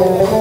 어...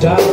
die.